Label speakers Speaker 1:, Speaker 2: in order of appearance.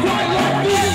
Speaker 1: quite like this.